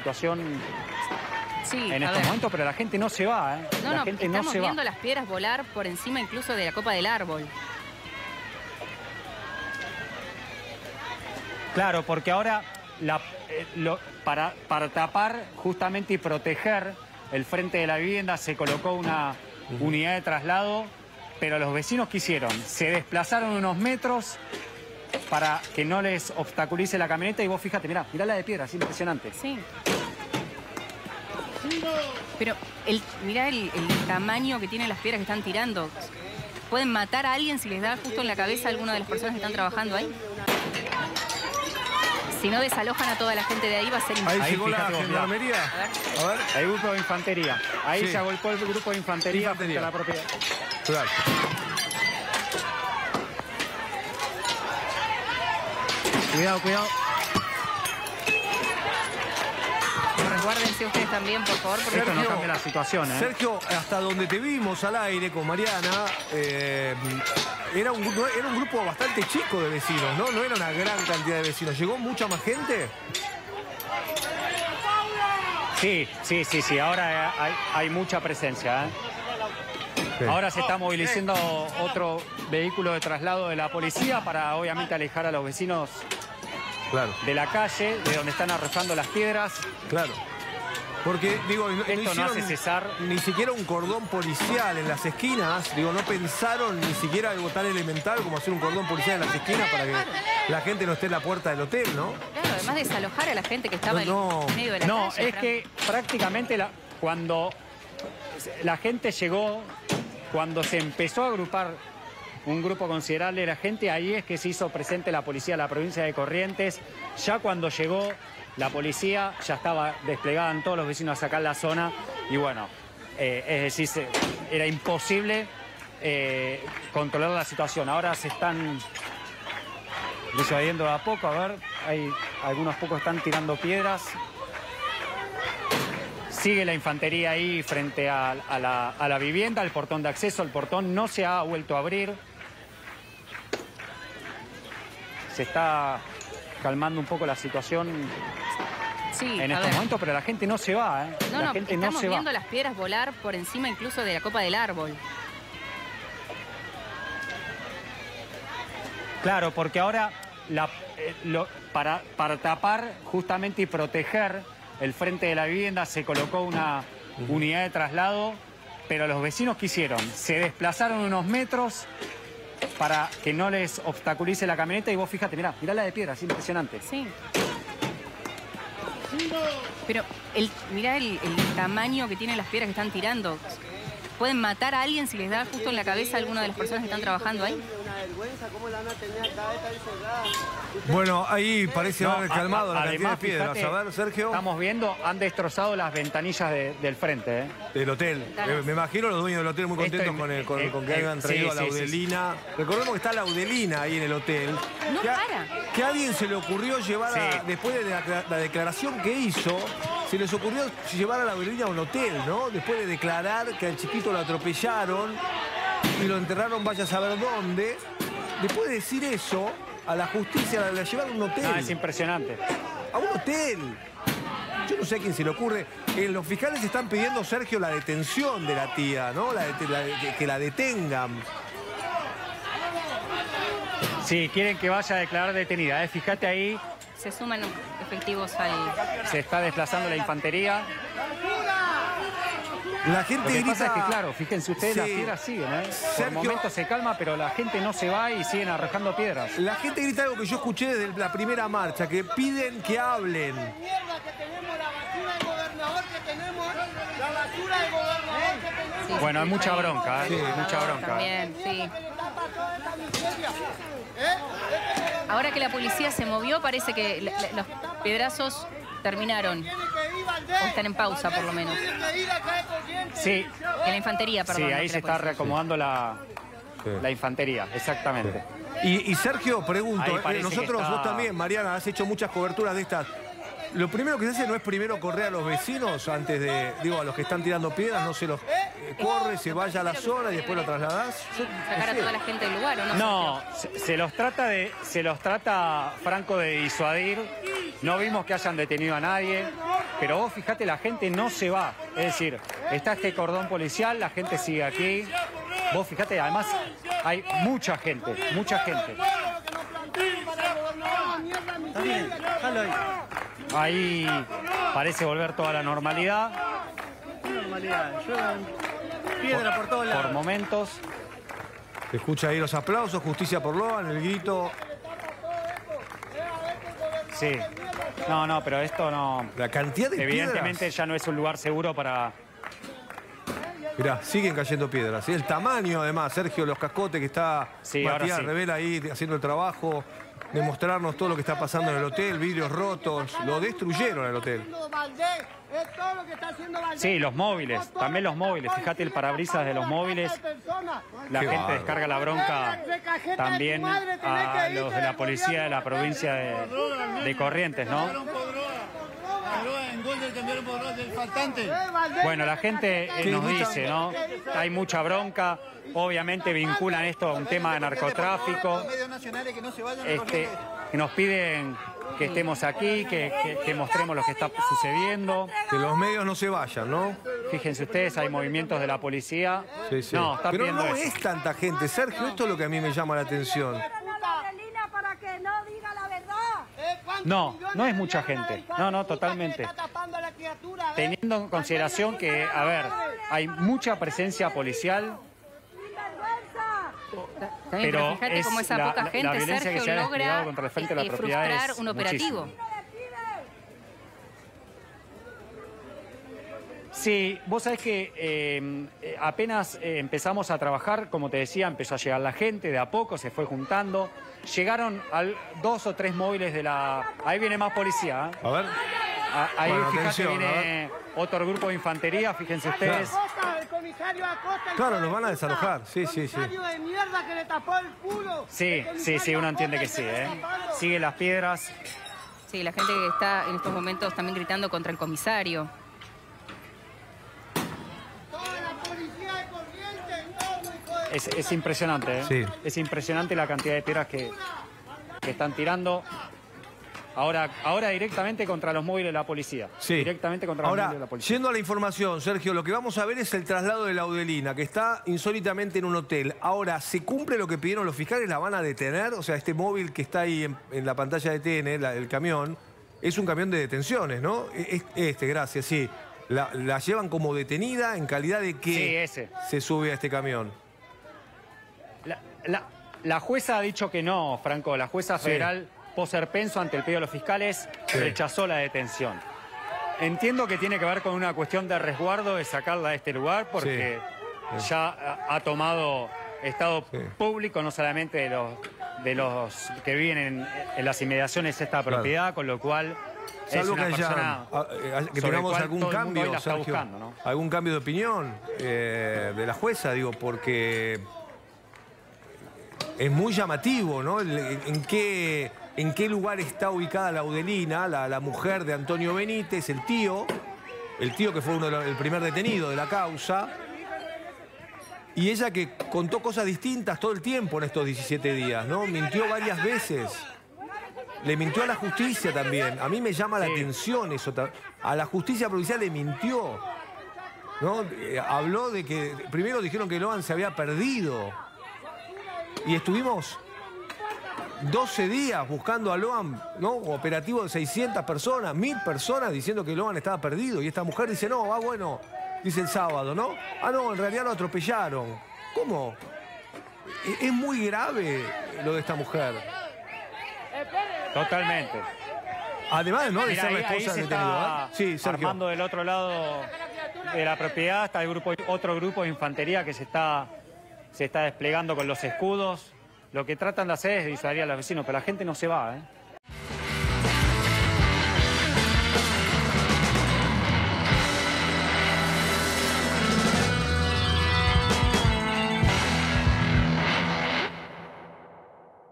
situación Sí, en estos ver. momentos, pero la gente no se va, ¿eh? No, la no, gente no estamos se va. viendo las piedras volar por encima incluso de la copa del árbol. Claro, porque ahora la- eh, lo- para, para tapar justamente y proteger el frente de la vivienda se colocó una unidad de traslado, pero los vecinos ¿qué hicieron? Se desplazaron unos metros para que no les obstaculice la camioneta y vos fíjate, mirá, mirá la de piedra, es impresionante. Sí. Pero el, mirá el, el tamaño que tienen las piedras que están tirando. Pueden matar a alguien si les da justo en la cabeza a alguna de las personas que están trabajando ahí. Si no desalojan a toda la gente de ahí va a ser imposible. Ahí, llegó la gendarmería. A ver. A ver. El grupo de infantería. Ahí Sí. se agolpó el grupo de infantería, Infantería. frente a la propiedad. Claro. Cuidado, cuidado. Resguárdense ustedes también, por favor, porque Esto no Sergio, cambia la situación, ¿eh? Sergio, hasta donde te vimos al aire con Mariana, eh, era, un, gru- era un grupo bastante chico de vecinos, ¿no? No era una gran cantidad de vecinos. ¿Llegó mucha más gente? Sí, sí, sí, sí. Ahora eh, hay, hay mucha presencia. ¿eh? Ahora se está movilizando otro vehículo de traslado de la policía para obviamente alejar a los vecinos Claro, de la calle, de donde están arrojando las piedras. claro. Porque, digo, no, Esto no hace cesar. ni siquiera un cordón policial en las esquinas. Digo, no pensaron ni siquiera algo tan elemental como hacer un cordón policial en las esquinas para que la gente no esté en la puerta del hotel, ¿no? Claro, además desalojar a la gente que estaba No, no. en medio de la No, calle. es que prácticamente la- cuando la gente llegó, cuando se empezó a agrupar un grupo considerable de la gente, ahí es que se hizo presente la policía de la provincia de Corrientes. Ya cuando llegó la policía, ya estaba desplegada en todos los vecinos a sacar la zona y bueno, eh, es decir, era imposible eh, controlar la situación. Ahora se están disuadiendo a poco, a ver, hay algunos pocos están tirando piedras. Sigue la infantería ahí frente a, a la, a la vivienda, el portón de acceso, el portón no se ha vuelto a abrir. Se está calmando un poco la situación Sí, en a estos ver. momentos, pero la gente no se va, ¿eh? No, la no, gente no se va. viendo las piedras volar por encima incluso de la copa del árbol. Claro, porque ahora la- eh, lo- para, para tapar justamente y proteger el frente de la vivienda se colocó una unidad de traslado, pero los vecinos ¿qué hicieron? Se desplazaron unos metros para que no les obstaculice la camioneta y vos fíjate, mirá, mirá la de piedra, es impresionante. Sí. Pero el, mirá el, el tamaño que tienen las piedras que están tirando. Pueden matar a alguien si les da justo en la cabeza a alguna de las personas que están trabajando ahí. Bueno, ahí parece No, haber a- calmado a- la cantidad de piedras. fíjate, A ver, Sergio, Estamos viendo, han destrozado las ventanillas de- del frente, ¿eh? del hotel. Eh, me imagino los dueños del hotel muy contentos con, el- con- eh, con que eh, hayan sí, traído a sí, sí, sí. Laudelina. Recordemos que está Laudelina ahí en el hotel. No que a, para. Que a alguien se le ocurrió llevar, a- después de la, la declaración que hizo, se les ocurrió llevar a Laudelina a un hotel, ¿no? Después de declarar que al chiquito lo atropellaron y lo enterraron vaya a saber dónde. Después de decir eso, a la justicia la, la llevaron a un hotel. No, es impresionante. a un hotel. Yo no sé a quién se le ocurre. Eh, los fiscales están pidiendo, Sergio, la detención de la tía, ¿no? La que, que la detengan. Sí, quieren que vaya a declarar detenida, ¿eh? Fíjate ahí, Se suman efectivos al... se está desplazando la infantería. La Lo gente que grita. pasa es que, claro, fíjense ustedes, Sí. las piedras siguen, ¿eh? Por Sergio- momentos se calma, pero la gente no se va y siguen arrojando piedras. La gente grita algo que yo escuché desde la primera marcha, que piden que hablen. mierda que tenemos, la basura del gobernador que tenemos, la basura del gobernador que tenemos. Sí, Bueno, hay mucha bronca, ¿eh? Sí. Mucha bronca. También, sí. ¿Eh? Ahora que la policía se movió, parece que los piedrazos terminaron. O están en pausa, por lo menos. Sí, En la infantería, sí, perdón. no ahí se está reacomodando la, la infantería, exactamente. Y, y Sergio, pregunto, eh, nosotros, está- vos también, Mariana, has hecho muchas coberturas de estas. Lo primero que se hace no es primero correr a los vecinos antes de, digo, a los que están tirando piedras, no se los eh, corre, se vaya a la zona y después lo trasladás. Yo Sacar no a toda la gente del lugar, ¿o no? No, se, se los trata de, se los trata Franco de disuadir. No vimos que hayan detenido a nadie. pero vos fíjate, la gente no se va. Es decir, está este cordón policial, la gente sigue aquí. Vos fíjate, además hay mucha gente, mucha gente. Ahí. Parece volver toda la normalidad. Normalidad. Piedra por todos Por lados. momentos. Se escucha ahí los aplausos, justicia por Loan, el grito, Sí. No, no, pero esto no. la cantidad de Evidentemente piedras. ya no es un lugar seguro para. Mirá, siguen cayendo piedras. Y el tamaño, además, Sergio, los cascotes que está Sí, Matías sí. Revela ahí haciendo el trabajo de mostrarnos todo lo que está pasando en el hotel, vidrios rotos, lo destruyeron el hotel. Sí, los móviles, también los móviles. Fíjate el parabrisas de los móviles. La Qué gente descarga la bronca también a los de la policía de la provincia de, de Corrientes, ¿no? Por del faltante. Bueno, la gente eh, nos dice, ¿no? Hay mucha bronca. Obviamente vinculan esto a un tema de narcotráfico. Este, nos piden que estemos aquí, que, que- que mostremos lo que está sucediendo. Que los medios no se vayan, ¿no? Fíjense ustedes, hay movimientos de la policía. Sí, sí. No, está Pero pidiendo no eso. es tanta gente, Sergio, esto es lo que a mí me llama la atención. la Adelina para que no diga la verdad. eh, ¿cuántos No, no es mucha gente. No, no, que totalmente. Teniendo en consideración que, a ver, hay mucha presencia policial, pero, Pero fíjate es cómo esa la- poca la- la gente, violencia que Sergio, se ha logra contra el Frente de la eh, Propiedad frustrar es un operativo. muchísimo. Sí, vos sabés que eh, eh, apenas eh, empezamos a trabajar, como te decía, empezó a llegar la gente, de a poco se fue juntando. Llegaron al, dos o tres móviles de la... Ahí viene más policía. ¿eh? A ver. Ah, Ahí Bueno, fíjate atención, viene otro grupo de infantería, fíjense ustedes. Acosta, el comisario Acosta, el Claro, nos van a desalojar. Sí, sí, sí. Comisario de mierda que le tapó el culo. Sí, El sí, sí, uno entiende que sí, ¿eh? Sigue las piedras. Sí, la gente que está en estos momentos también gritando contra el comisario. Toda la policía de Corrientes, todo, hijo de Es, es impresionante, ¿eh? Sí. Es impresionante la cantidad de piedras que, que están tirando. Ahora, ahora directamente contra los móviles de la policía. Sí. Directamente contra los móviles de la policía. yendo a la información, Sergio, lo que vamos a ver es el traslado de la Audelina, que está insólitamente en un hotel. Ahora, ¿se cumple lo que pidieron los fiscales? ¿La van a detener? O sea, este móvil que está ahí en, en la pantalla de TN, la- el camión, es un camión de detenciones, ¿no? E- es- Este, gracias, sí. La, la llevan como detenida en calidad de que Sí, ese. se sube a este camión. La, la- la jueza ha dicho que no, Franco. La jueza Sí. federal, Poserpenso, ante el pedido de los fiscales, Sí. rechazó la detención. Entiendo que tiene que ver con una cuestión de resguardo de sacarla de este lugar porque ya ha, ha tomado estado Sí. público, no solamente de los, de los que viven en, en las inmediaciones de esta Claro. propiedad, con lo cual es Salvo que, una haya- a- eh, que tengamos algún cambio, Sergio, buscando, ¿no? algún cambio de opinión eh, de la jueza, digo, porque es muy llamativo, ¿no? En, qué, ¿En qué lugar está ubicada la Audelina, la, la mujer de Antonio Benítez, el tío, el tío que fue uno de los- el primer detenido de la causa? Y ella que contó cosas distintas todo el tiempo en estos 17 días, ¿no? Mintió varias veces. Le mintió a la justicia también. A mí me llama la Sí. atención eso. A la justicia provincial le mintió. ¿no? Eh, habló de que primero dijeron que Loan se había perdido. Y estuvimos 12 días buscando a Loan, ¿no? Operativo de 600 personas, 1000 personas diciendo que Loan estaba perdido. Y esta mujer dice, no, ah, bueno, dice el sábado, ¿no? Ah, no, en realidad lo atropellaron. ¿Cómo? E- Es muy grave lo de esta mujer. Totalmente. Además, ¿no? De Mira, ser la esposa se está. Sí, Sergio. armando del otro lado de la propiedad, está el grupo, otro grupo de infantería que se está, se está desplegando con los escudos. Lo que tratan de hacer es disuadir a los vecinos, pero la gente no se va, ¿eh?